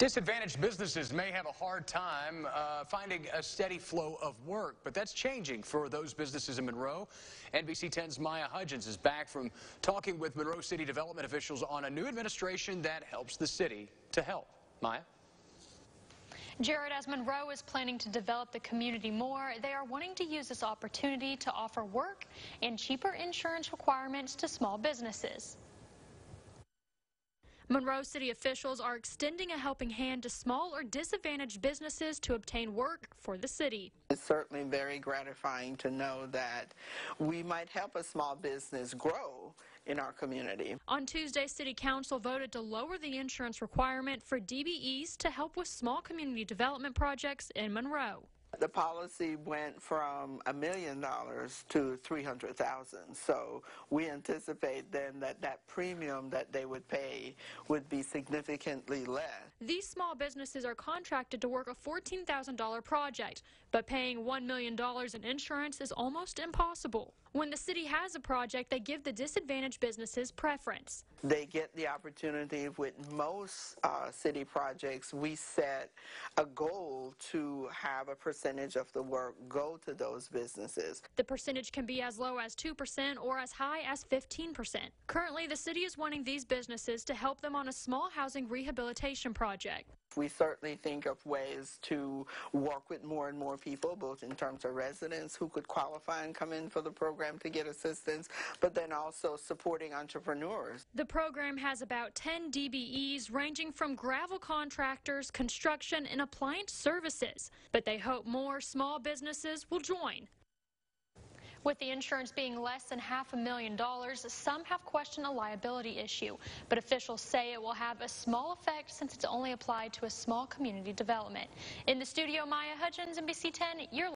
Disadvantaged businesses may have a hard time uh, finding a steady flow of work, but that's changing for those businesses in Monroe. NBC 10's Maya Hudgens is back from talking with Monroe City development officials on a new administration that helps the city to help. Maya? Jared, as Monroe is planning to develop the community more, they are wanting to use this opportunity to offer work and cheaper insurance requirements to small businesses. Monroe City officials are extending a helping hand to small or disadvantaged businesses to obtain work for the city. It's certainly very gratifying to know that we might help a small business grow in our community. On Tuesday, City Council voted to lower the insurance requirement for DBEs to help with small community development projects in Monroe. The policy went from a million dollars to 300,000. So we anticipate then that that premium that they would pay would be significantly less. These small businesses are contracted to work a $14,000 project, but paying $1 million in insurance is almost impossible. When the city has a project, they give the disadvantaged businesses preference. They get the opportunity with most uh, city projects. We set a goal to have a percentage of the work go to those businesses. The percentage can be as low as 2% or as high as 15%. Currently, the city is wanting these businesses to help them on a small housing rehabilitation project. We certainly think of ways to work with more and more people, both in terms of residents who could qualify and come in for the program to get assistance, but then also supporting entrepreneurs. The program has about 10 DBEs ranging from gravel contractors, construction, and appliance services. But they hope more small businesses will join. With the insurance being less than half a million dollars, some have questioned a liability issue, but officials say it will have a small effect since it's only applied to a small community development. In the studio, Maya Hudgens, NBC 10, you're